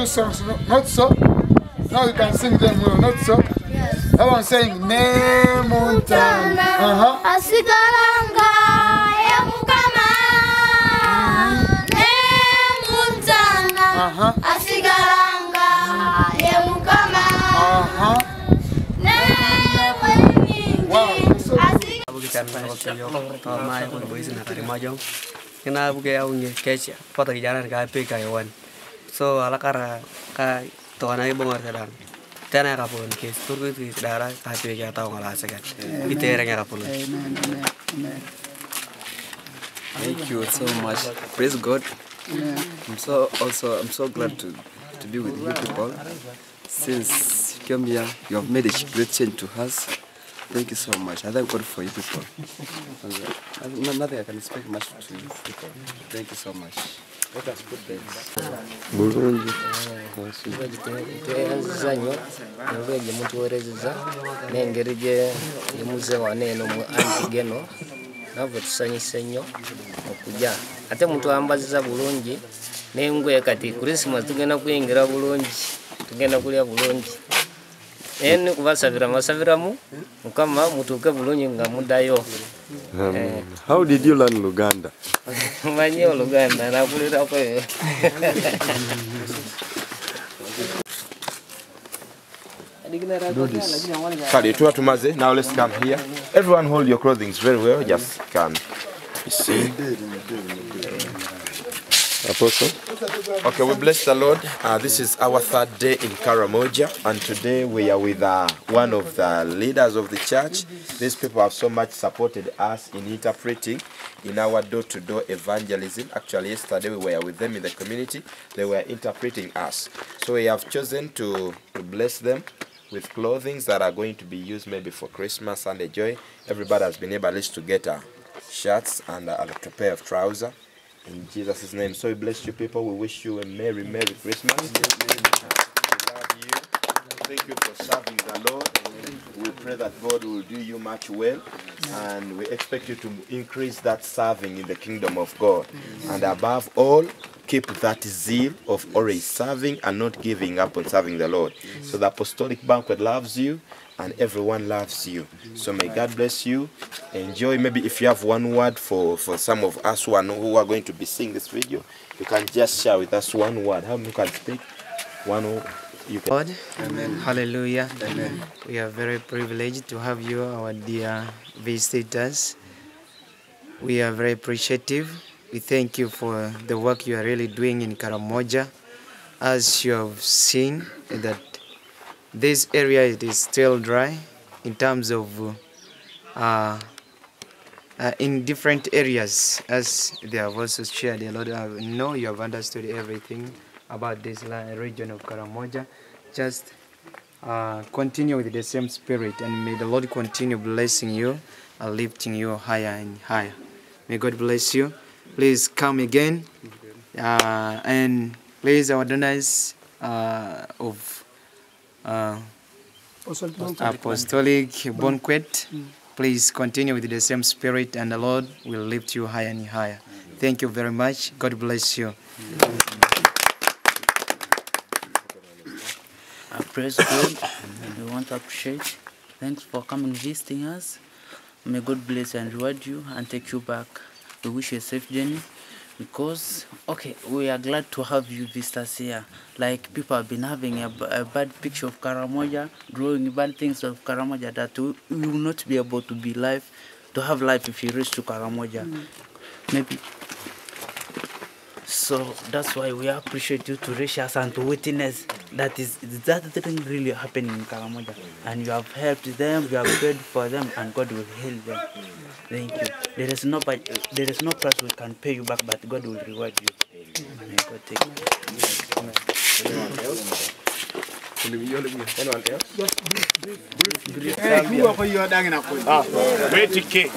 two songs, not so. Now you can sing them well, not so. Yes. That one saying, Nemuntana, uh-huh. Asikalanga. asigalanga ye mukama kena buke au nge kecha pata kijana ka pe so ala kara ka to ana ibo ngar sedang tena ka pun ke turku itu dara ka pe ka tau ngala segan itu era ka pun. Thank you so much. Praise God. I'm so also I'm so glad to to be with you people. Since you came here, you have made a great change to us. Thank you so much. I thank God for you people. And, no- Nothing I can speak much to you people. Thank you so much. Bulungi. tweyanziza nnyo enva gye mutuweerezeza n'engeri gye gemuze wano eno mu antigeno nave tusanyuse nnyo okujja ate mutwambaziza bulungi n'engwe kati krisimas tugenda kuyingira bulungi tugenda kulya bulungi naye ni kubasabira mbasabiramu mukama mutuuke bulungi nga muddayo Eh. How did you learn Luganda? manyi oluganda nakulirako eyo Kale tuba tumaze. Now let's come here. Everyone hold your clothing very well. Just come. You see. Apostle? Okay, we bless the Lord. Uh, this is our third day in Karamoja, and today we are with uh, one of the leaders of the church. These people have so much supported us in interpreting in our door to door evangelism. Actually, yesterday we were with them in the community, they were interpreting us. So we have chosen to, to bless them with clothing that are going to be used maybe for Christmas and the joy. Everybody has been able at least to get a shirts and uh, a pair of trousers. In Jesus' name. So we bless you people. We wish you a Merry, Merry Christmas. We love you. Thank you for serving the Lord. We pray that God will do you much well. And we expect you to increase that serving in the kingdom of God. And above all, keep that zeal of always serving and not giving up on serving the Lord. So the apostolic banquet loves you and everyone loves you. So may God bless you. Enjoy. Maybe if you have one word for, for some of us who are, who are going to be seeing this video, you can just share with us one word. How many can speak? One word. You can. God. Amen. Hallelujah. Amen. We are very privileged to have you, our dear visitors. We are very appreciative. We thank you for the work you are really doing in Karamoja. As you have seen that this area it is still dry in terms of uh, uh, in different areas as they have also shared a lot of know you have understood everything about this region of Karamoja just uh, continue with the same spirit and may the Lord continue blessing you and lifting you higher and higher. May God bless you. Please come again. Uh, and please our donors uh, of uh, apostolic banquet please continue with the same spirit and the lord will lift you higher and higher. Thank you very much. God bless you I praise God and we want to appreciate. Thanks for coming visiting us. May God bless and reward you and take you back. We wish you a safe journey because, okay, we are glad to have you visitors here. Like people have been having a bad picture of Karamoja, drawing bad things of Karamoja that we we will not be able to be live, to have life if you reach to Karamoja. Mm. Maybe so that's why we appreciate you to reach us and to witness that is that thing really happened in Karamoja. And you have helped them, you have prayed for them, and God will heal them. Thank you. There is no there is no price we can pay you back, but God will reward you. Amen. God take you. wetike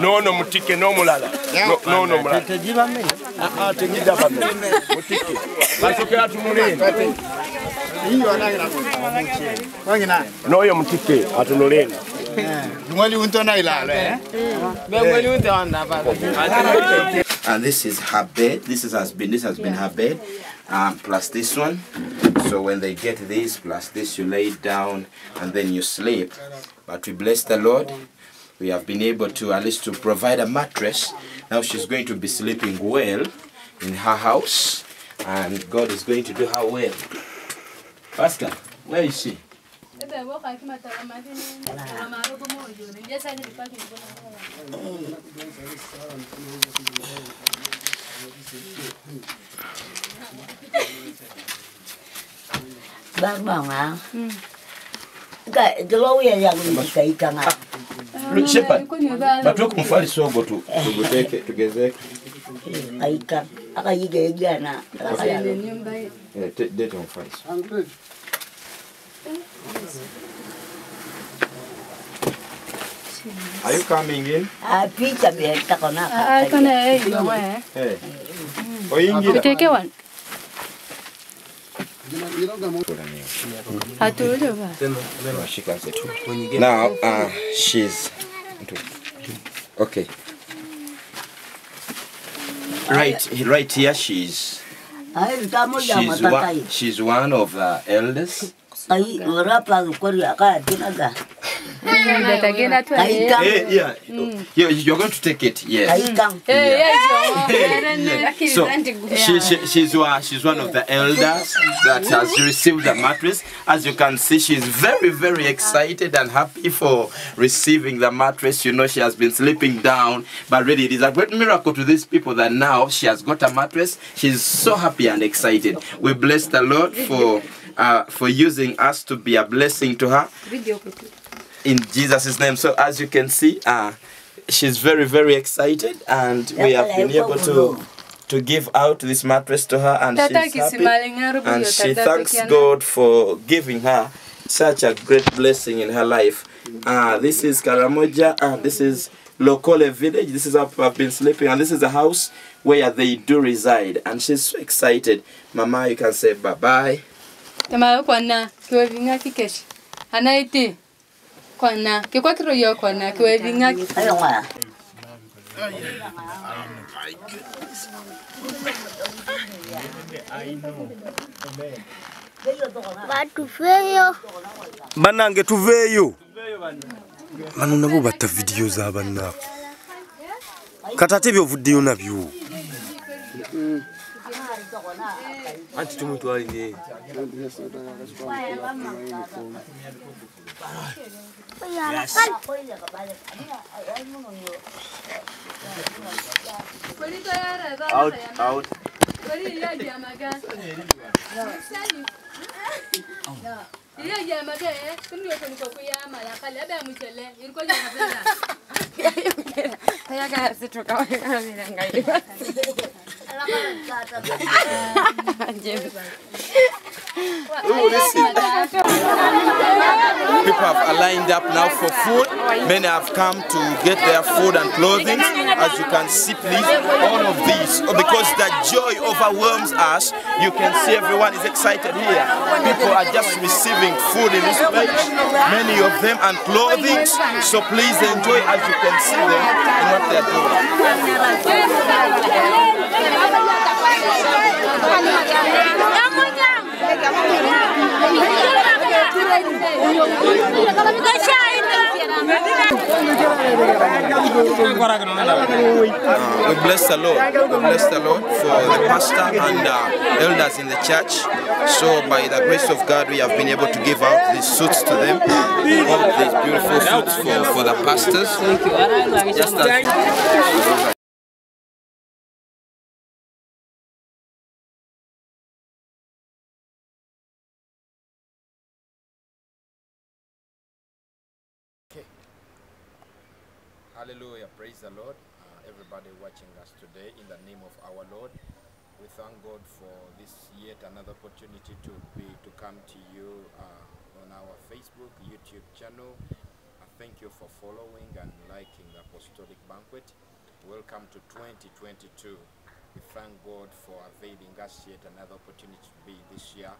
nono mutike n'omulala No- n'ono mulala Ah, ah, tegidaba mmere. mutike basokera n'oyo mutike atunuleni Mwali untona ilalo eh? Bengweli unte wanda pale. And this is her bed. This is, has been this has been her bed, um, plus this one. So when they get this plus this, you lay it down and then you sleep. But we bless the Lord. We have been able to at least to provide a mattress. Now she's going to be sleeping well in her house, and God is going to do her well. Pastor, where is she? Bác bảo mà Cái cái lối ya ya ni kai kanga. Shepherd, batuwe kumufaliso ogwo tu- tuguteeke tugezeko. aika akayigaigana eh, Are you coming in? Ah, picha bia takona. Eh, eh. Wan. Now, uh, she's. Okay. Right, right here, she's she's one, of uh, the elders. Eh, yeah, yeah, you're going to take it. Yes. Kai kang. So she, she, she's one she's one of the elders that has received the mattress. As you can see, she's very very excited and happy for receiving the mattress. You know, she has been sleeping down, but really it is a great miracle to these people that now she has got a mattress. She's so happy and excited. We bless the Lord for uh, for using us to be a blessing to her in Jesus' name. So as you can see, uh, she's very, very excited, and we have been able to to give out this mattress to her, and she's happy, and she thanks. God for giving her such a great blessing in her life. Uh, this is Karamoja, and this is Lokole village. This is how people have been sleeping, and this is the house where they do reside. And she's so excited. Mama, you can say bye bye kona kikwa kiroyo kona kiwething'a batuveyo. Banange tuveyo. Bano nabo batta video za banna. Kati ate vudiyo nabyo anti tumutwali ne out out People have lined up now for food. Many have come to get their food and clothing. As you can see, please, all of these. Oh, Because the joy overwhelms us, you can see everyone is excited here. People are just receiving food in this place, many of them, and clothing. So please enjoy as you can see them and what they're doing. We bless the Lord. We bless the Lord for the pastor and uh, elders in the church. So, by the grace of God, we have been able to give out these suits to them. All these beautiful suits for, for the pastors. Just as the Lord. Uh, everybody watching us today, in the name of our Lord, we thank God for this yet another opportunity to be to come to you uh, on our Facebook, YouTube channel. Uh, thank you for following and liking the Apostolic Banquet. Welcome to 2022. We thank God for availing us yet another opportunity to be this year.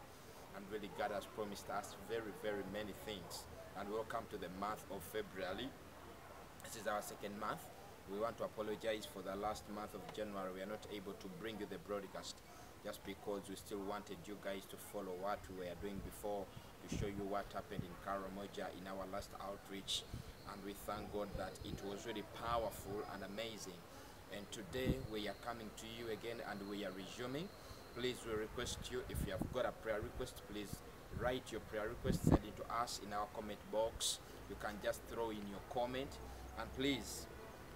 And really, God has promised us very, very many things. And welcome to the month of February. This is our second month, We want to apologize for the last month of January. We are not able to bring you the broadcast just because we still wanted you guys to follow what we were doing before to show you what happened in Karamoja in our last outreach. And we thank God that it was really powerful and amazing. And today we are coming to you again and we are resuming. Please, we request you, if you have got a prayer request, please write your prayer request, send it to us in our comment box. You can just throw in your comment. And please,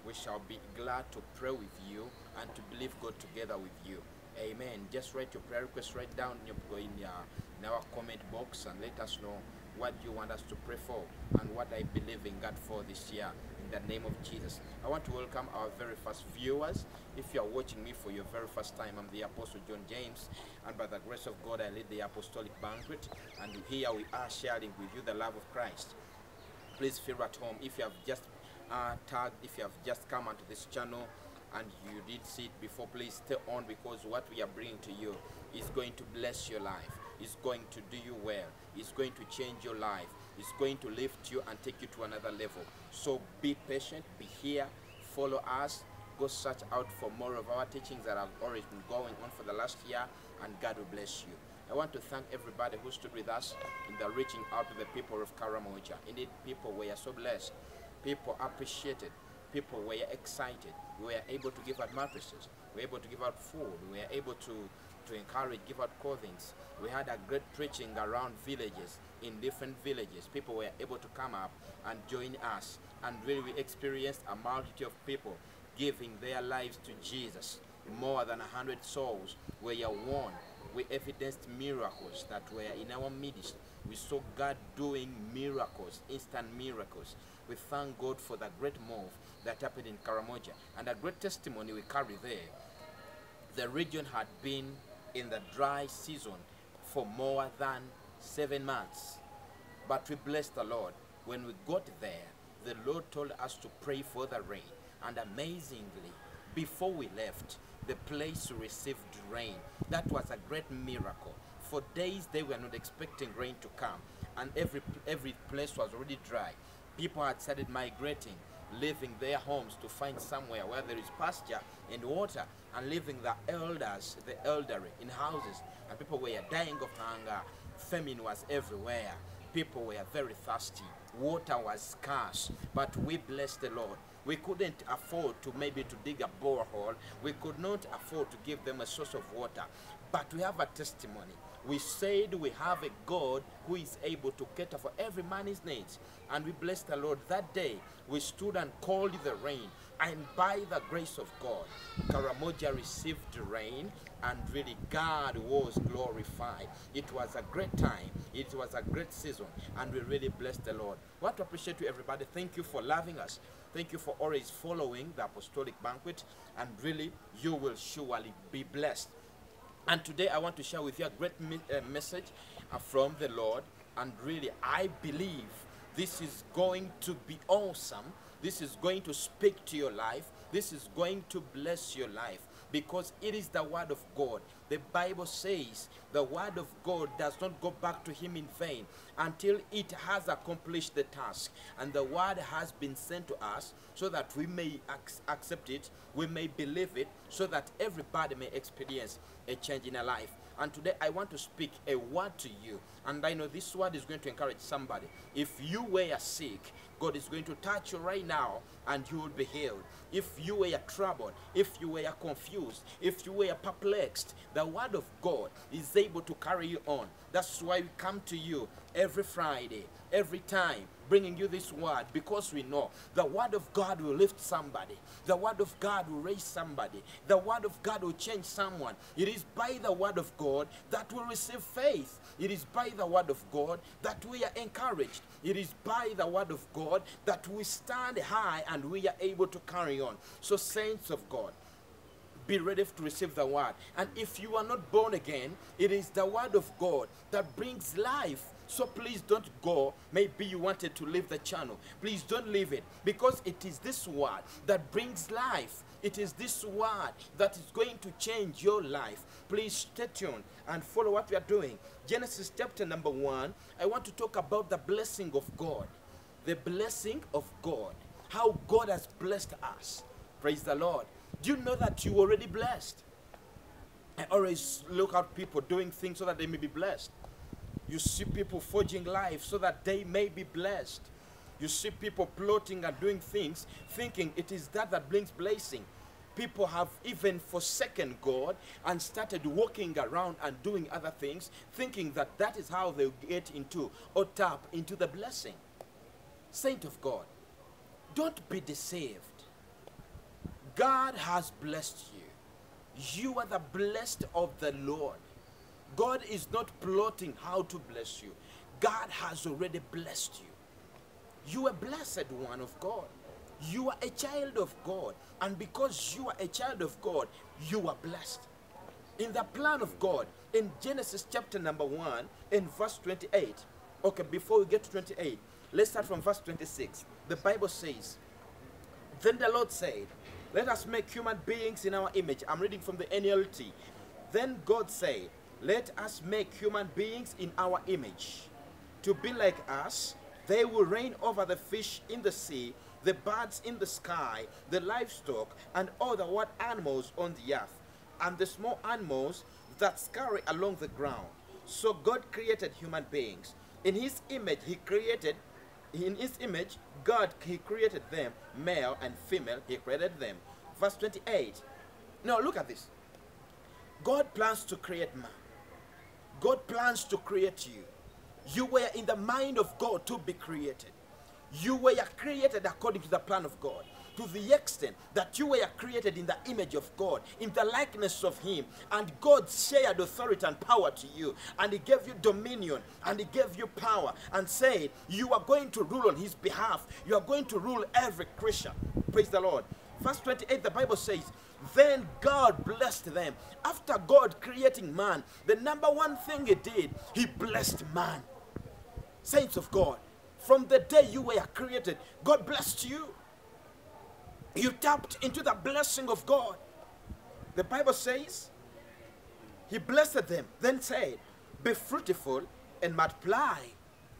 we shall be glad to pray with you and to believe God together with you. Amen. Just write your prayer request right down in, your, in, your, our comment box and let us know what you want us to pray for and what I believe in God for this year in the name of Jesus. I want to welcome our very first viewers. If you are watching me for your very first time, I'm the Apostle John James, and by the grace of God, I lead the Apostolic Banquet, and here we are sharing with you the love of Christ. Please feel at home. If you have just uh, tagged, if you have just come onto this channel, and you did see it before, please stay on because what we are bringing to you is going to bless your life. It's going to do you well. It's going to change your life. It's going to lift you and take you to another level. So be patient, be here, follow us, go search out for more of our teachings that have already been going on for the last year, and God will bless you. I want to thank everybody who stood with us in the reaching out to the people of Karamoja. Indeed, people were so blessed. People appreciated people were excited. We were able to give out mattresses. We were able to give out food. We were able to, to encourage, give out clothing. We had a great preaching around villages, in different villages. People were able to come up and join us. And really we experienced a multitude of people giving their lives to Jesus. More than a hundred souls were won. We evidenced miracles that were in our midst. We saw God doing miracles, instant miracles. We thank God for the great move that happened in Karamoja and a great testimony we carry there. The region had been in the dry season for more than seven months. But we blessed the Lord. When we got there, the Lord told us to pray for the rain. And amazingly, before we left, the place received rain. That was a great miracle. For days they were not expecting rain to come, and every every place was already dry. People had started migrating, leaving their homes to find somewhere where there is pasture and water, and leaving the elders, the elderly, in houses. And people were dying of hunger. Famine was everywhere. People were very thirsty. Water was scarce. But we bless the Lord. We couldn't afford to maybe to dig a borehole. We could not afford to give them a source of water. But we have a testimony. We said we have a God who is able to cater for every man's needs. And we bless the Lord. That day, we stood and called the rain. And by the grace of God, Karamoja received the rain and really God was glorified. It was a great time. It was a great season. And we really bless the Lord. want to appreciate you, everybody. Thank you for loving us. Thank you for always following the apostolic banquet. And really, you will surely be blessed. And today I want to share with you a great me uh, message uh, from the Lord. And really, I believe this is going to be awesome. This is going to speak to your life. This is going to bless your life because it is the word of God. The Bible says the word of God does not go back to him in vain until it has accomplished the task. And the word has been sent to us so that we may ac accept it, we may believe it, so that everybody may experience a change in their life. And today I want to speak a word to you. And I know this word is going to encourage somebody. If you were sick, God is going to touch you right now and you will be healed. If you were troubled, if you were confused, if you were perplexed, the word of God is able to carry you on. That's why we come to you every Friday, every time, bringing you this word because we know the word of God will lift somebody. The word of God will raise somebody. The word of God will change someone. It is by the word of God that we receive faith. It is by the word of God that we are encouraged. It is by the word of God that we stand high and we are able to carry on. So, saints of God, be ready to receive the word. And if you are not born again, it is the word of God that brings life. So please don't go. Maybe you wanted to leave the channel. Please don't leave it because it is this word that brings life. It is this word that is going to change your life. Please stay tuned and follow what we are doing. Genesis chapter number one, I want to talk about the blessing of God. The blessing of God. How God has blessed us. Praise the Lord. Do you know that you are already blessed? I always look at people doing things so that they may be blessed. You see people forging life so that they may be blessed. You see people plotting and doing things thinking it is that that brings blessing. People have even forsaken God and started walking around and doing other things, thinking that that is how they'll get into or tap into the blessing. Saint of God, don't be deceived. God has blessed you. You are the blessed of the Lord. God is not plotting how to bless you. God has already blessed you. You are blessed one of God. You are a child of God. And because you are a child of God, you are blessed. In the plan of God, in Genesis chapter number 1, in verse 28, okay, before we get to 28, let's start from verse 26. The Bible says, Then the Lord said, Let us make human beings in our image. I'm reading from the NLT. Then God said, Let us make human beings in our image. To be like us, they will reign over the fish in the sea, the birds in the sky, the livestock, and all the wild animals on the earth, and the small animals that scurry along the ground. So God created human beings. In his image, he created, in his image, God, he created them, male and female, he created them. Verse 28. Now look at this. God plans to create man. God plans to create you. You were in the mind of God to be created. You were created according to the plan of God. To the extent that you were created in the image of God, in the likeness of Him, and God shared authority and power to you, and He gave you dominion, and He gave you power, and said, You are going to rule on His behalf. You are going to rule every Christian. Praise the Lord. Verse 28, the Bible says, Then God blessed them. After God creating man, the number one thing He did, He blessed man. Saints of God, from the day you were created, God blessed you. You tapped into the blessing of God. The Bible says, He blessed them, then said, Be fruitful and multiply.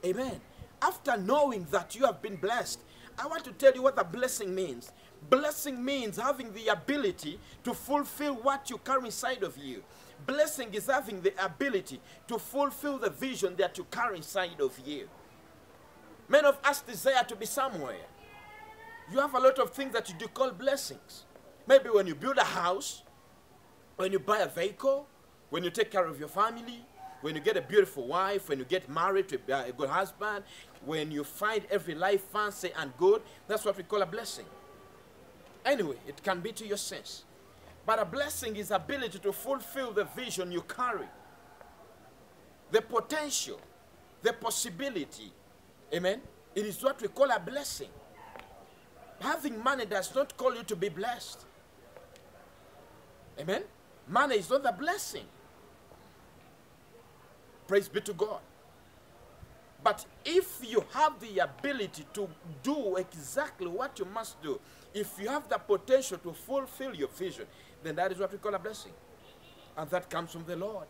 Amen. After knowing that you have been blessed, I want to tell you what the blessing means. Blessing means having the ability to fulfill what you carry inside of you. Blessing is having the ability to fulfill the vision that you carry inside of you. Many of us desire to be somewhere. You have a lot of things that you do call blessings. Maybe when you build a house, when you buy a vehicle, when you take care of your family, when you get a beautiful wife, when you get married to a good husband, when you find every life fancy and good, that's what we call a blessing. Anyway, it can be to your sense. But a blessing is ability to fulfill the vision you carry. The potential, the possibility. Amen. It is what we call a blessing. Having money does not call you to be blessed. Amen. Money is not a blessing. Praise be to God. But if you have the ability to do exactly what you must do, if you have the potential to fulfill your vision, then that is what we call a blessing. And that comes from the Lord.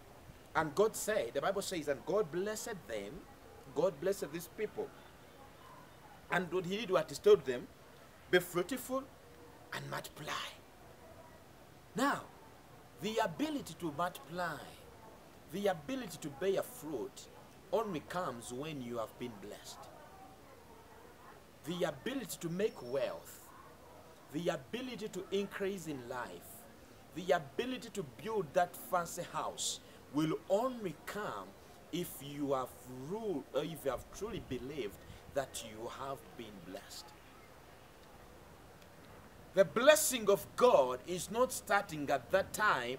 And God said, the Bible says, and God blessed them, God blessed these people. And what he did what he told them, be fruitful and multiply. Now, the ability to multiply, the ability to bear fruit, only comes when you have been blessed. The ability to make wealth, the ability to increase in life, the ability to build that fancy house will only come if you have ruled or if you have truly believed that you have been blessed. The blessing of God is not starting at that time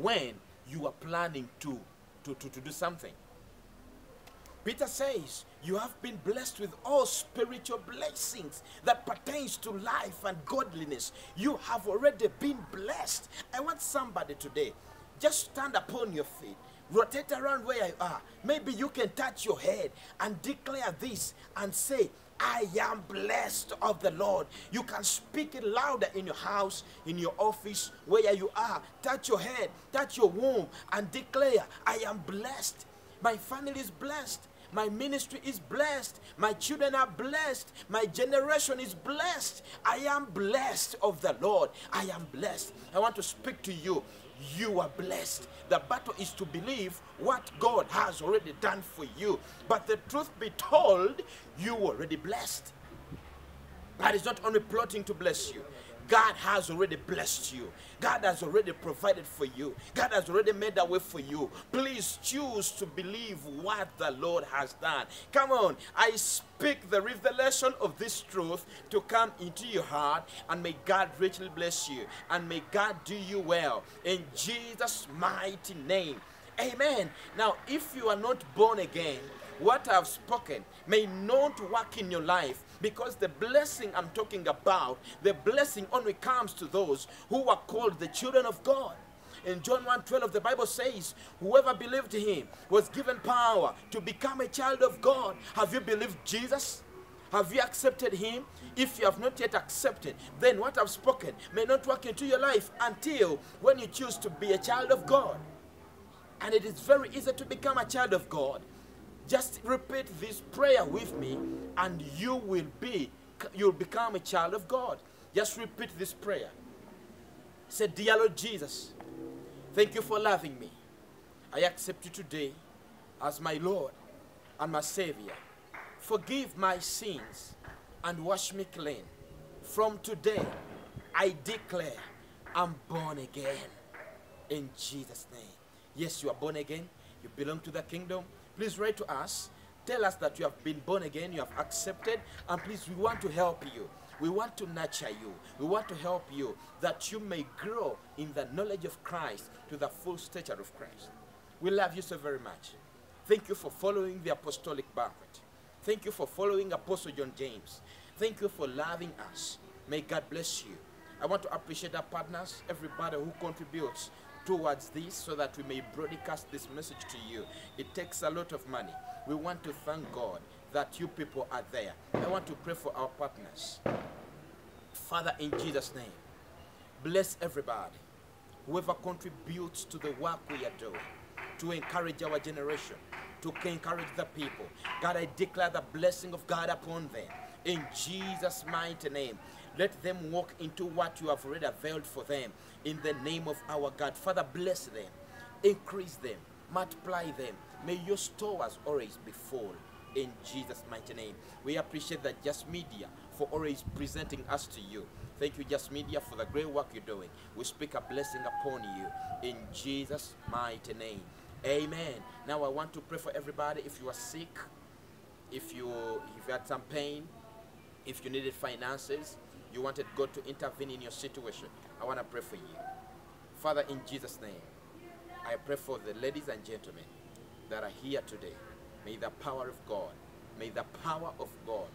when you are planning to, to, to, to do something. Peter says, you have been blessed with all spiritual blessings that pertains to life and godliness. You have already been blessed. I want somebody today, just stand upon your feet. Rotate around where you are. Maybe you can touch your head and declare this and say, I am blessed of the Lord. You can speak it louder in your house, in your office, where you are. Touch your head, touch your womb, and declare, I am blessed. My family is blessed. My ministry is blessed. My children are blessed. My generation is blessed. I am blessed of the Lord. I am blessed. I want to speak to you. You are blessed. The battle is to believe what God has already done for you. But the truth be told, you already blessed. God is not only plotting to bless you, God has already blessed you. God has already provided for you. God has already made a way for you. Please choose to believe what the Lord has done. Come on, I speak the revelation of this truth to come into your heart, and may God richly bless you, and may God do you well. In Jesus' mighty name. Amen. Now, if you are not born again, what I've spoken may not work in your life because the blessing I'm talking about, the blessing only comes to those who are called the children of God. In John 1:12, the Bible says, Whoever believed him was given power to become a child of God. Have you believed Jesus? Have you accepted him? If you have not yet accepted, then what I've spoken may not work into your life until when you choose to be a child of God. And it is very easy to become a child of God. Just repeat this prayer with me, and you will be, you'll become a child of God. Just repeat this prayer. Say, Dear Lord Jesus, thank you for loving me. I accept you today as my Lord and my Savior. Forgive my sins and wash me clean. From today, I declare I'm born again. In Jesus' name. Yes, you are born again. You belong to the kingdom. Please write to us. Tell us that you have been born again, you have accepted, and please, we want to help you. We want to nurture you. We want to help you that you may grow in the knowledge of Christ to the full stature of Christ. We love you so very much. Thank you for following the apostolic banquet. Thank you for following Apostle John James. Thank you for loving us. May God bless you. I want to appreciate our partners, everybody who contributes towards this so that we may broadcast this message to you. It takes a lot of money. We want to thank God that you people are there. I want to pray for our partners. Father, in Jesus' name, bless everybody. Whoever contributes to the work we are doing, to encourage our generation, to encourage the people. God, I declare the blessing of God upon them. In Jesus' mighty name, let them walk into what you have already availed for them. In the name of our God. Father, bless them, increase them, multiply them. May your stores always be full. In Jesus' mighty name. We appreciate that Just Media for always presenting us to you. Thank you, Just Media, for the great work you're doing. We speak a blessing upon you in Jesus' mighty name. Amen. Now I want to pray for everybody. If you are sick, if you if you had some pain, if you needed finances, you wanted God to intervene in your situation, I want to pray for you. Father, in Jesus' name, I pray for the ladies and gentlemen that are here today. May the power of God, may the power of God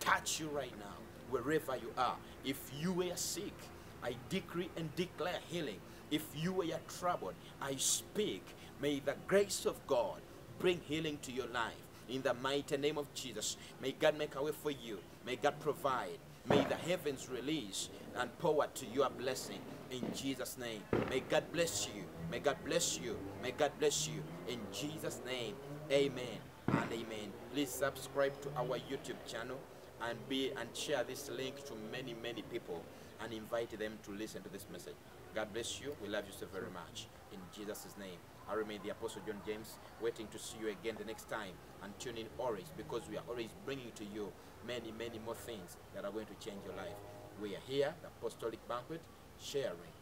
touch you right now, wherever you are. If you were sick, I decree and declare healing. If you were troubled, I speak. May the grace of God bring healing to your life. In the mighty name of Jesus, may God make a way for you. May God provide. May the heavens release and pour to your blessing in Jesus' name. May God bless you. May God bless you. May God bless you in Jesus' name. Amen and amen. Please subscribe to our YouTube channel and be and share this link to many many people and invite them to listen to this message. God bless you. We love you so very much. In Jesus' name. I remain the Apostle John James, waiting to see you again the next time. And tune in always because we are always bringing to you many, many more things that are going to change your life. We are here, the Apostolic Banquet, sharing